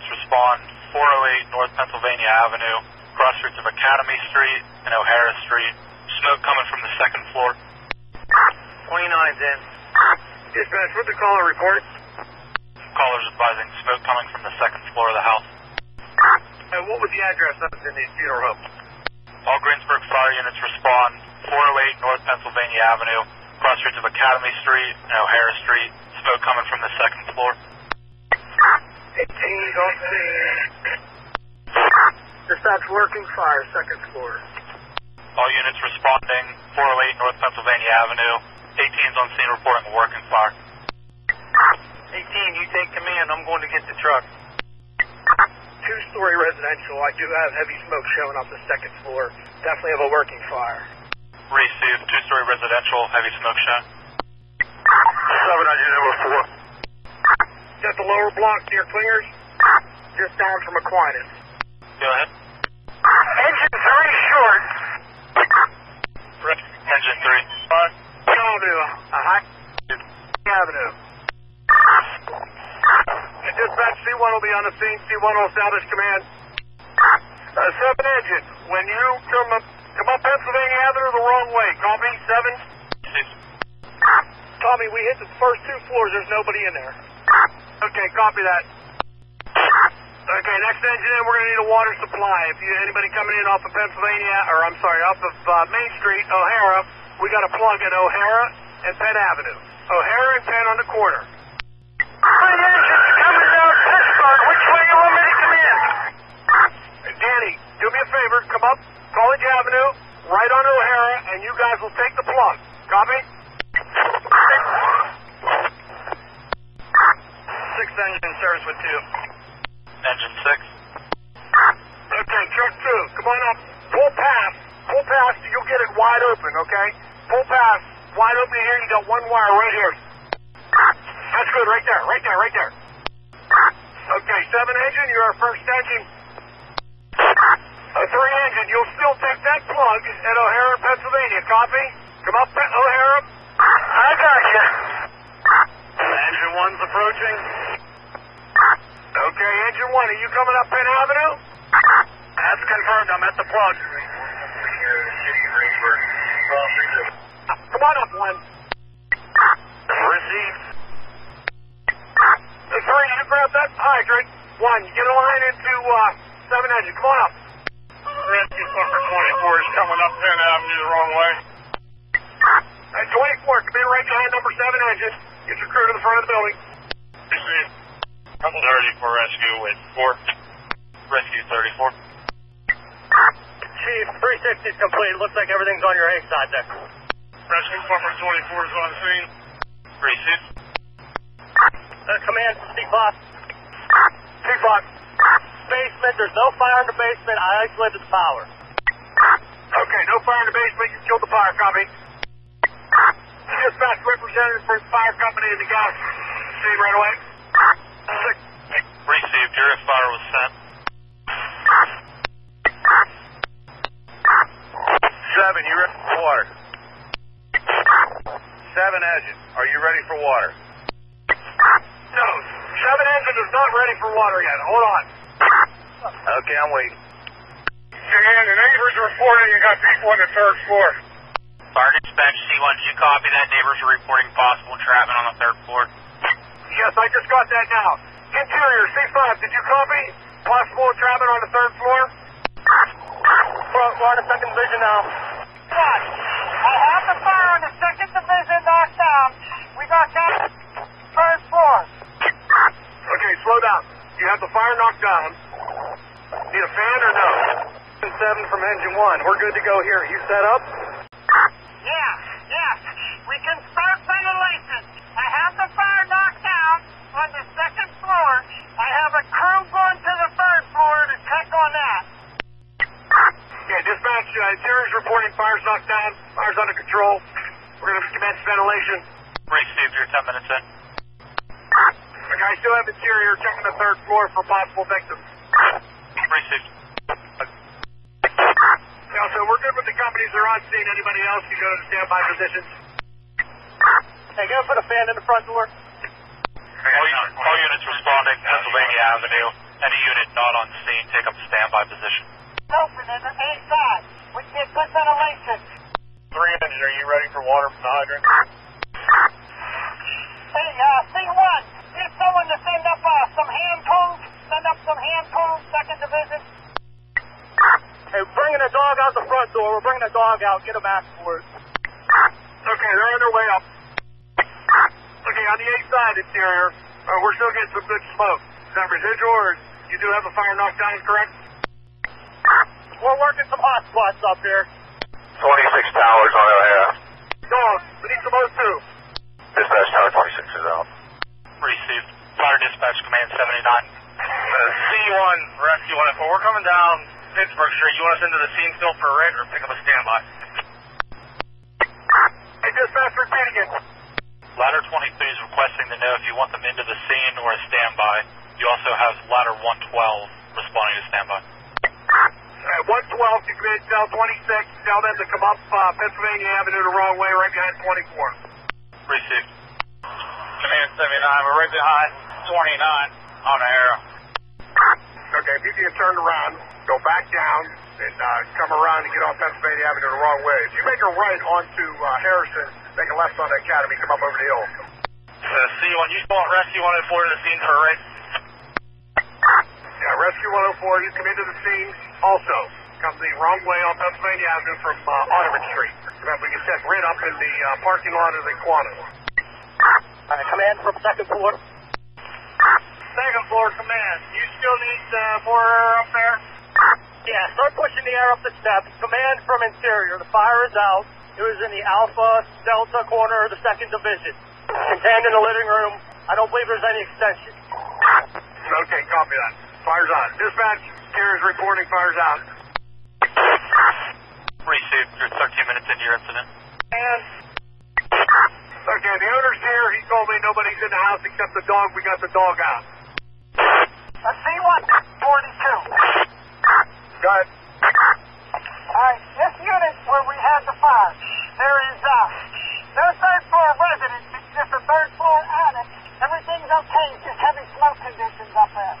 units respond 408 North Pennsylvania Avenue, cross streets of Academy Street and O'Hara Street. Smoke coming from the second floor. 29's in. Dispatch, what the caller report? Callers advising smoke coming from the second floor of the house. And what was the address of the funeral home? All Greensburg fire units respond 408 North Pennsylvania Avenue, cross streets of Academy Street and O'Hara Street. Smoke coming from the second floor. 18 Gulf Dispatch working fire, second floor. All units responding, 408 North Pennsylvania Avenue. 18 on scene reporting a working fire. 18, you take command. I'm going to get the truck. Two-story residential. I do have heavy smoke showing off the second floor. Definitely have a working fire. Received. Two-story residential, heavy smoke shot. 7, number 4 at the lower block near Clingers, just down from Aquinas. Go ahead. Engine 3 short. Right. Engine 3. On. Avenue. Uh-huh. Avenue. Dispatch C1 will be on the scene. C1 will establish command. Uh, 7 engine, when you come up, come up Pennsylvania Avenue the wrong way, copy 7. Tommy, we hit the first two floors. There's nobody in there. Okay, copy that. Okay, next engine in, we're going to need a water supply. If you anybody coming in off of Pennsylvania, or I'm sorry, off of uh, Main Street, O'Hara, we got a plug at O'Hara and Penn Avenue. O'Hara and Penn on the corner. Three engines coming down Pittsburgh. Which way you want me to come in? Danny, do me a favor. Come up College Avenue, right on O'Hara, and you guys will take the plug. Copy? Six engine service with two. Engine 6. Okay, truck two, come on up. Pull past. Pull past. You'll get it wide open, okay? Pull past. Wide open here. You got one wire right here. That's good, right there, right there, right there. Okay, seven engine. You're our first engine. A three engine. You'll still take that plug at O'Hara, Pennsylvania. Copy? Come up, O'Hara. I got you. Engine one's approaching. Okay, engine one. Are you coming up Penn Avenue? That's confirmed. I'm at the plug. Come on up, one. Received. The three, you grab that hydrant. One, you get a line into uh, seven engine. Come on up. Rescue Sucker 24 is coming up Penn Avenue the wrong way. At 24, come in right behind number seven engine. Get your crew to the front of the building. Received. I'm 30 for rescue with 4. Rescue 34. Chief, 360 is complete. Looks like everything's on your A side there. Rescue Plumber 24 is on scene. Received. Uh, command, C-Box. C-Box. Basement, there's no fire in the basement. I isolated the power. Okay, no fire in the basement. You killed the fire, copy. Dispatch representative for the fire company in the gas. See right away. Six. Received. Your fire was sent. Seven, you ready for water? Seven engine, are you ready for water? No, seven engine is not ready for water yet. Hold on. Okay, I'm waiting. And the neighbors are reporting you got people on the third floor. Fire dispatch C1, did you copy that? Neighbors are reporting possible entrapment on the third floor. Yes, I just got that now. Interior, C5, did you copy? Possible entrapment on the third floor? We're, we're on the second division now. What? I have the fire on the second division knocked down. We got that third floor. Okay, slow down. You have the fire knocked down. Need a fan or no? Seven from engine one. We're good to go here. You set up? Yeah, yeah. We can start ventilation. I have the fire knocked down on the second floor. I have a crew going to the third floor to check on that. Yeah, dispatch, uh, interior's reporting fire's knocked down. Fire's under control. We're going to commence ventilation. Received. You're 10 minutes in. Okay, I still have interior checking the third floor for possible victims. Received. Yeah, so we're good with the companies that are on scene. Anybody else can go to standby positions. Hey, go put a fan in the front door. All, units, all units responding Pennsylvania Avenue. Any unit not on scene, take up a standby position. Open in the A side. We get good ventilation. Three engine, are you ready for water from the hydrant? Hey, uh, C1, get someone to send up uh, some hand tools. Send up some hand tools, second division. Hey, bringing a dog out the front door. We're bringing a dog out. Get him afterwards. Okay, they're on their way up. Okay, on the A side interior, uh, we're still getting some good smoke. Is that residual, or you do have a fire knockdown, correct? We're working some hot spots up here. 26 towers on O'Hara. Dog, we need some O2. Dispatch tower 26 is out. Received. Fire dispatch command 79. Uh, C1, rescue 104. We're coming down Pittsburgh Street. You want us into the scene still for a rig or pick up a standby? Hey, dispatch, repeat again. Ladder 23 is requesting to know if you want them into the scene or a standby. You also have ladder 112 responding to standby. At 112, you commit cell 26. Tell them to come up uh, Pennsylvania Avenue the wrong way, right behind 24. Received. Command 79, we're right behind 29 on arrow. Okay, if you can turn around, go back down, and uh, come around and get off Pennsylvania Avenue the wrong way. If you make a right onto uh, Harrison, make a left on the Academy, come up over the hill. Uh, C1, you still want rescue 104 to the scene for a rig? Yeah, Rescue 104, you come into the scene also. Come the wrong way on Pennsylvania Avenue from uh, Otterman Street. So that we can set Red up in the uh, parking lot of the Quantum. Uh, command from second floor. Second floor command. You still need uh, more air up there? Yeah, start pushing the air up the steps. Command from interior. The fire is out. It was in the Alpha Delta corner of the second division. Contained in the living room. I don't believe there's any extension. Okay, copy that. Fire's on. Dispatch, carriers reporting fire's out. Received. You're 13 minutes into your incident. And okay, the owner's here. He told me nobody's in the house except the dog. We got the dog out. A C1 42. Go ahead. Alright, this unit where we had the fire, there is, uh, no third floor residence, it's just a third floor attic. Everything's okay, it's just heavy smoke conditions up there.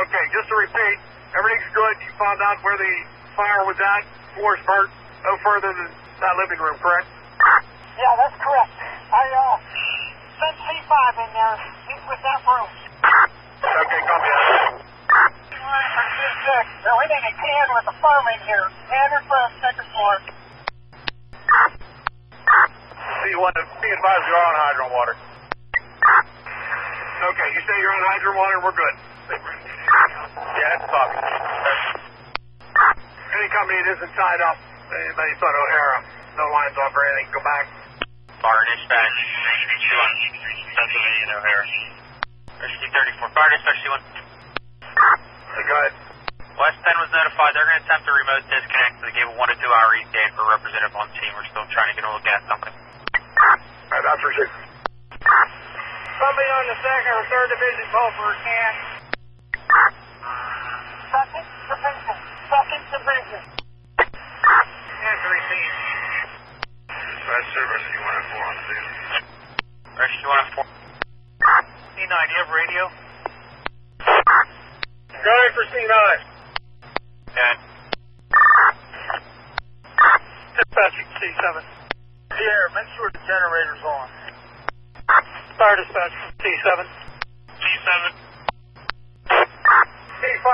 Okay, just to repeat, everything's good. You found out where the fire was at. Floor's burnt no further than that living room, correct? Yeah, that's correct. I, uh, sent C5 in there, meet with that room. Okay, copy that. Now, we need a can with a foam in here. Or foam, second floor. C1, be advised you're on hydrant water. Okay, you say you're on hydrant water. We're good. Yeah, that's copy. Any company that isn't tied up, anybody thought O'Hara, no lines off or anything, go back. Fire dispatch. C1. Pennsylvania and O'Hara. Rescue 34. Fire dispatch C1. Okay, go ahead. West Penn was notified. They're going to attempt a remote disconnect. They gave a one to two hour ETA for a representative on scene. We're still trying to get a look at something. All right, that's received. Somebody on the second or third division call for a can. Second division. Second division. Yes, received. Dispatch service, you want it for on scene. Rescue 104. C9, you have radio? Go ahead for C9. And Dispatch C7. Pierre, make sure the generator's on. Fire dispatch C7. C7. C5,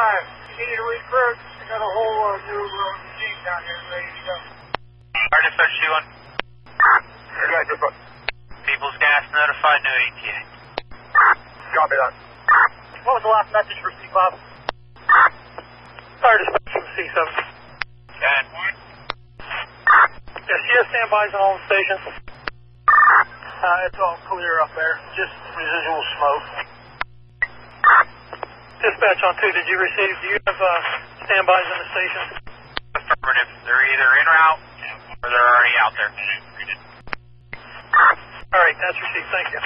you need a recruit. I got a whole uh, new uh, team down here ready to go. Fire dispatch C1. Okay, good. People's gas notified. No ETA. Copy that. What was the last message for C5? Fire dispatch from C7. And Yes, you have standbys on all the stations. Uh, it's all clear up there. Just residual smoke. Dispatch on two, did you receive? Do you have uh, standbys in the station? affirmative. They're either in or out, or they're already out there. All right, that's received. Thank you.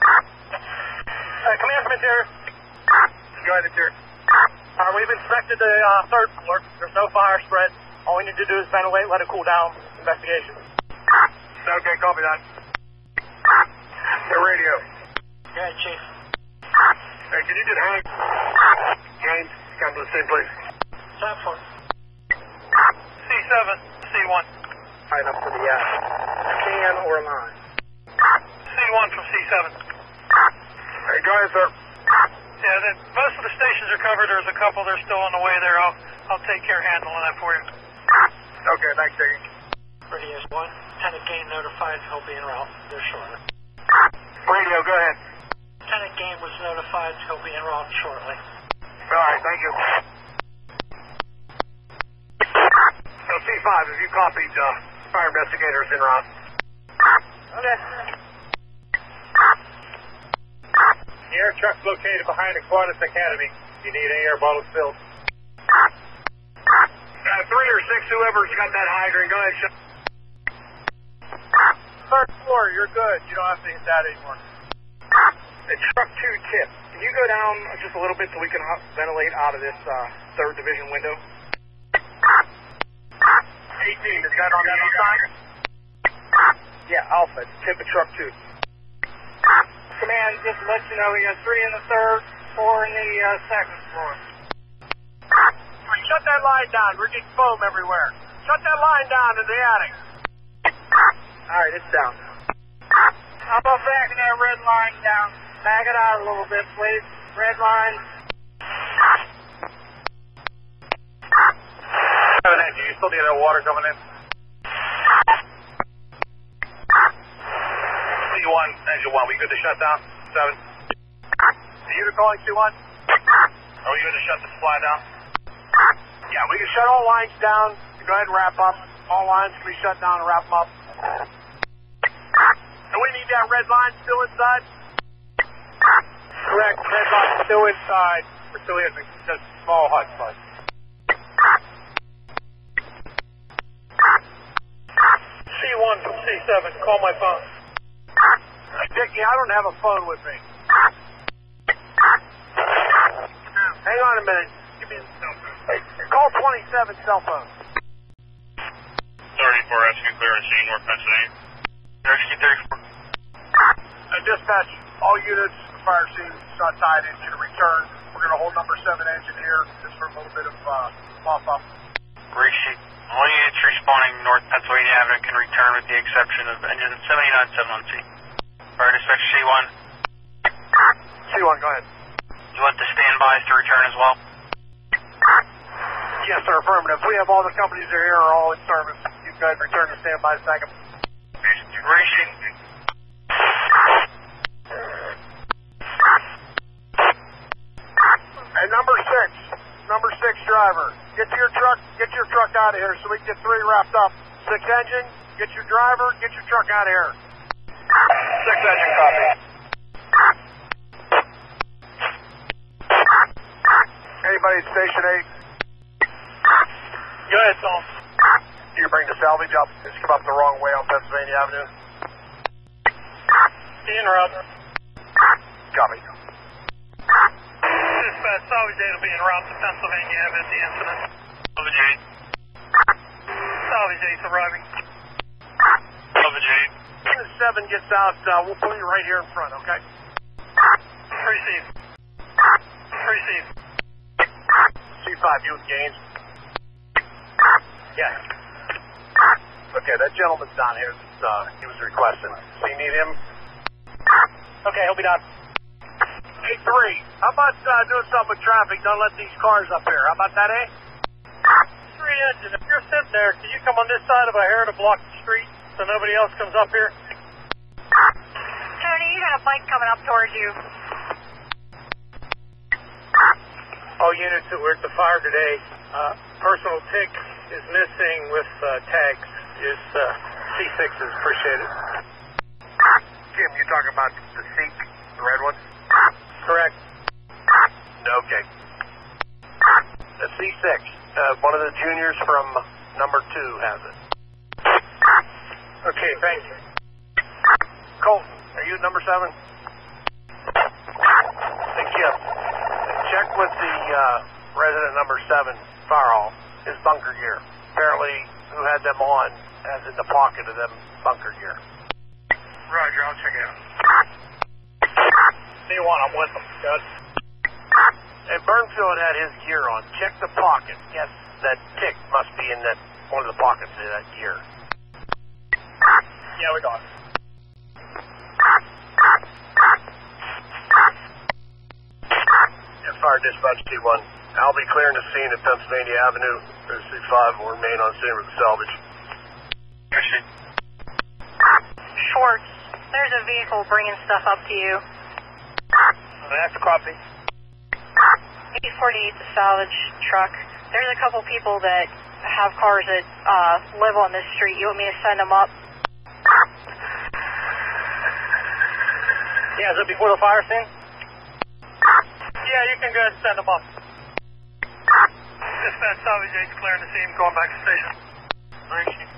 Uh, command from interior. Go ahead, interior. Uh, we've inspected the uh, third floor. There's no fire spread. All we need to do is ventilate, let it cool down. Investigation. Okay, copy that. The radio. Go ahead, Chief. Hey, can you get Hank? James, come to the same place. Time for C7, C1. Right up to the uh, can or line. C1 from C7. Hey, go ahead, sir. Yeah, the, most of the stations are covered. There's a couple that are still on the way there. I'll, I'll take care of handling that for you. Okay, thanks, Diggy. Radius 1. Lieutenant Gain notified he'll be en route there shortly. Radio, go ahead. Lieutenant Gain was notified he'll be en route shortly. All right, thank you. So C5, have you copied uh, fire investigators in route? Okay. The air truck's located behind Aquinas Academy. You need air bottles filled. Uh, three or six, whoever's got that hydrant, go ahead. Third floor, you're good. You don't have to hit that anymore. It's truck two tip. Can you go down just a little bit so we can ventilate out of this uh, third division window? 18, is that on the outside? Yeah, Alpha, tip of truck two. Command, just to let you know, we got three in the third, four in the uh, second floor. Shut that line down. We're getting foam everywhere. Shut that line down in the attic. All right, it's down. How about backing that red line down? Back it out a little bit, please. Red line. Seven inch, you still need that water coming in? C1, engine 1, we good to shut down? 7. Are you calling C1? Are we good to shut the supply down? Yeah, we can shut all lines down. Go ahead and wrap up. All lines can be shut down and wrap them up. And we need that red line still inside? Correct, red line still inside. We're still in just small hut, but. C1 from C7, call my phone. Dickie, I don't have a phone with me. Hang on a minute. Give me the cell phone. Call 27 cell phone. 34 rescue clearance scene, North Pennsylvania. Rescue 34. Uh, dispatch, all units, fire scene, shot tied into the return. We're going to hold number 7 engine here just for a little bit of uh, pop up. Receipt. All units responding North Pennsylvania Avenue can return with the exception of engine 7971C. Fire dispatch C1. C1, go ahead. You want the standbys to return as well? Yes, sir, affirmative. We have all the companies that are here are all in service. You guys return to standby second. Receipt. And number six, number six driver, get to your truck, get your truck out of here so we can get three wrapped up. Six engine, get your driver, get your truck out of here. Six engine copy. Anybody at station eight? Go ahead, Tom. You bring the salvage up. It's come up the wrong way on Pennsylvania Avenue. In route. Copy. Dispatch, salvage aid will be en route to Pennsylvania Avenue at the incident. Salvage 8. Salvage eight's arriving. Salvage 8. As soon as seven gets out, uh, we'll put you right here in front, okay? Receive. Receive. C5, you Gaines? Yeah. Okay, that gentleman's down here. Uh, he was requesting. So you need him? Okay, he'll be down. Hey, three. How about uh, doing something with traffic? Don't let these cars up here. How about that, eh? Three engine. If you're sitting there, can you come on this side of a hair to block the street so nobody else comes up here? Tony, you got a bike coming up towards you. All units that were at the fire today, uh, personal tick is missing with uh, tags. Is uh, C6s. Appreciate it. Jim, you talking about the Seek, the red one? Correct. Okay. The C6. Uh, one of the juniors from number two has it. Okay, thank you. You number seven? Hey, Kip. Check with the uh, resident number seven, fire hall, his bunker gear. Apparently, who had them on has in the pocket of them bunker gear. Roger, I'll check it out. C1, I'm with them. Good. And Burnfield had his gear on. Check the pocket. Yes, that tick must be in that one of the pockets of that gear. Yeah, we got it. Fire dispatch T1. I'll be clearing the scene at Pennsylvania Avenue. There's 65 will remain on scene with the salvage. Appreciate Schwartz, there's a vehicle bringing stuff up to you. That's a copy. 848, the salvage truck. There's a couple people that have cars that uh, live on this street. You want me to send them up? Yeah, is it before the fire scene? Yeah, you can go ahead and send them up. Dispatch uh, salvage 8's clearing the scene, going back to station.